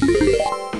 Música